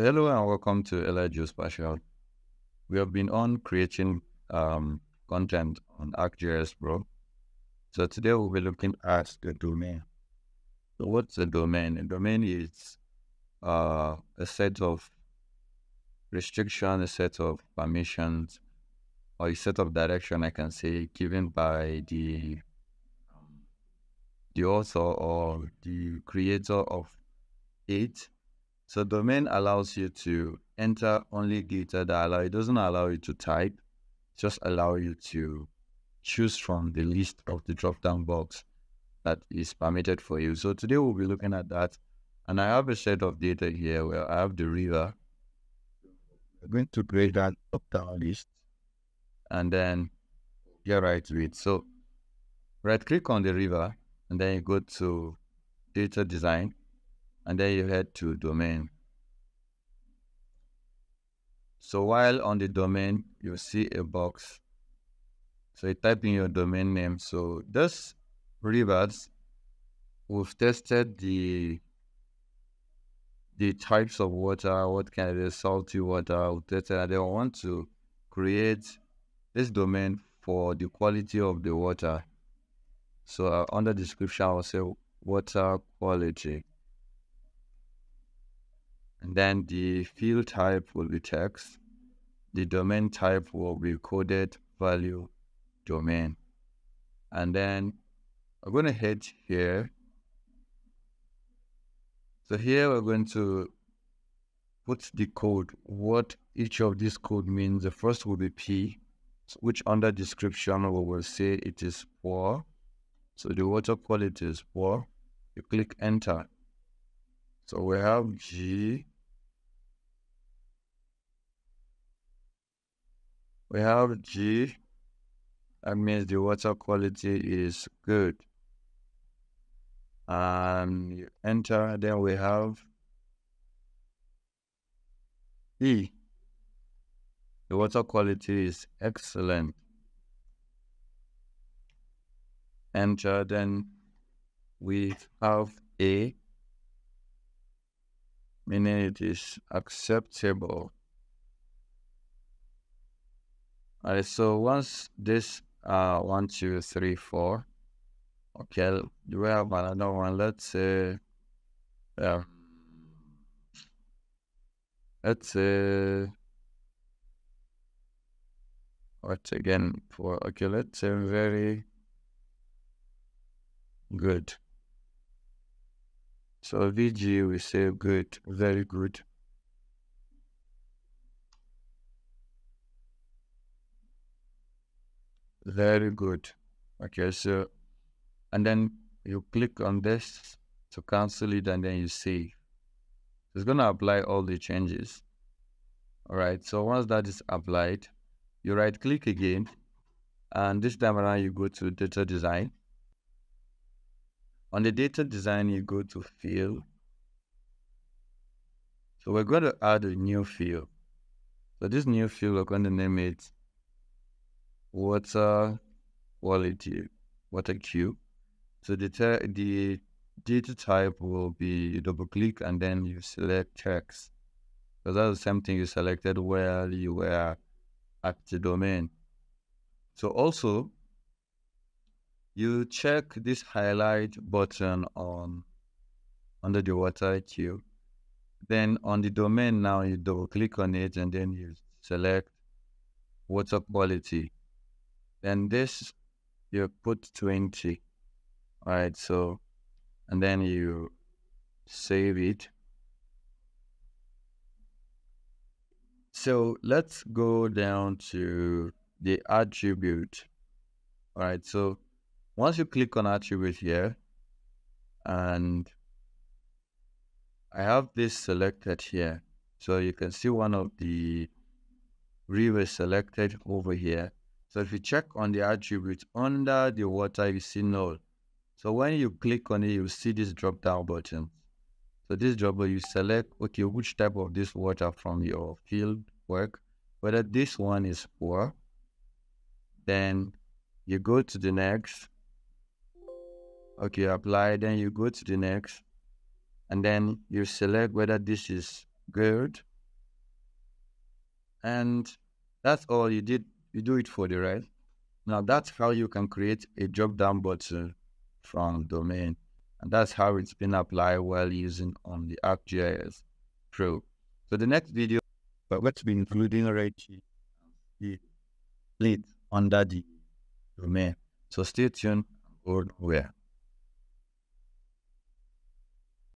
Hello and welcome to Elite Geospatial. We have been on creating um, content on ArcGIS Pro. So today we'll be looking at the domain. So what's a domain? A domain is uh, a set of restrictions, a set of permissions, or a set of direction, I can say, given by the the author or the creator of it. So domain allows you to enter only data that allow it doesn't allow you to type, just allow you to choose from the list of the drop down box that is permitted for you. So today we'll be looking at that. And I have a set of data here where I have the river. We're going to create that drop down list and then get right to it. So right click on the river and then you go to data design and then you head to domain. So while on the domain, you see a box. So you type in your domain name. So this rivers, we've tested the the types of water, what kind of salty water, we tested, and they want to create this domain for the quality of the water. So uh, under description, I'll say water quality. And then the field type will be text. The domain type will be coded value domain. And then I'm going to hit here. So here we're going to put the code, what each of these code means. The first will be P, which under description we will say it is poor. So the water quality is poor. You click enter. So we have G. We have G. That means the water quality is good. And you enter, then we have E. The water quality is excellent. Enter, then we have A, meaning it is acceptable. Alright, so once this uh one, two, three, four. Okay, do we have another one? Let's say um let's say what again for okay, let's say very good. So VG we say good, very good. Very good. Okay, so and then you click on this to cancel it and then you save. It's gonna apply all the changes. Alright, so once that is applied, you right click again and this time around you go to data design on the data design, you go to field. So we're going to add a new field. So this new field, we're going to name it water quality, water Q. So the, the data type will be double click and then you select text. So that's the same thing you selected where you were at the domain. So also you check this highlight button on under the water Q. Then on the domain now, you double click on it and then you select water quality. Then this, you put 20. All right, so, and then you save it. So let's go down to the attribute. All right, so once you click on attribute here, and I have this selected here. So you can see one of the rivers selected over here. So if you check on the attribute under the water, you see null. So when you click on it, you see this drop down button. So this drop down, you select, okay, which type of this water from your field work, whether this one is poor, then you go to the next, okay apply then you go to the next and then you select whether this is good And that's all you did. You do it for the right. Now that's how you can create a drop down button from domain. And that's how it's been applied while using on the ArcGIS Pro. So the next video, going to be including already the lead under the domain. So stay tuned or where.